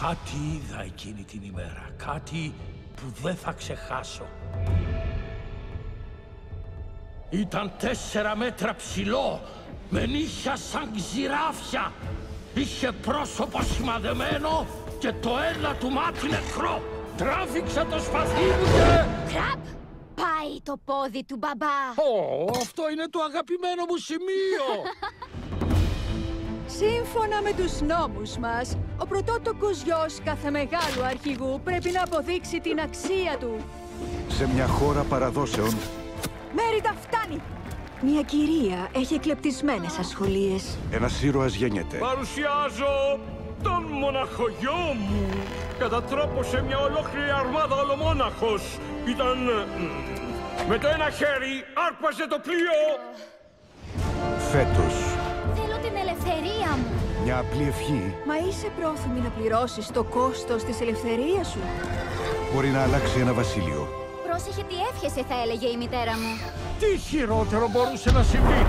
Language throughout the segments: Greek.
Κάτι είδα εκείνη την ημέρα. Κάτι που δεν θα ξεχάσω. Ήταν τέσσερα μέτρα ψηλό, με νύχια σαν ξηράφια. Είχε πρόσωπο σημαδεμένο και το ένα του μάτι νεκρό. Τράβηξε το σπαθί μου και... Κραπ! Πάει το πόδι του μπαμπά. Ω, αυτό είναι το αγαπημένο μου σημείο. Σύμφωνα με τους νόμους μας, ο πρωτότοκος γιος κάθε μεγάλου αρχηγού πρέπει να αποδείξει την αξία του. Σε μια χώρα παραδόσεων, Μέριντα φτάνει! Μια κυρία έχει εκλεπτισμένες ασχολίες. ένας ήρωας γεννιέται. Παρουσιάζω τον μοναχογιό μου. Κατατρόπωσε μια ολόκληρη αρμάδα ολομόναχος. Ήταν... μ, Με το ένα χέρι άρπαζε το πλοίο. Φέτος, μια απλή ευχή Μα είσαι πρόθυμη να πληρώσεις το κόστος της ελευθερίας σου. μπορεί να αλλάξει ένα βασίλειο. Πρόσεχε τι εύχεσαι, θα έλεγε η μητέρα μου. Τι χειρότερο μπορούσε να συμβεί.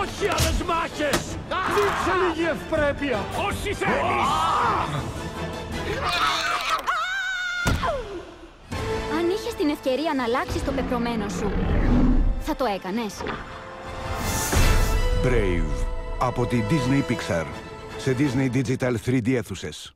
Όχι άλλες μάχες. Δείξε λίγη ευπρέπεια. Όσοι θέλεις. Αν είχες την ευκαιρία να αλλάξεις το πεπρωμένο σου, θα το έκανες. Brave από τη Disney Pixar σε Disney Digital 3D αίθουσες.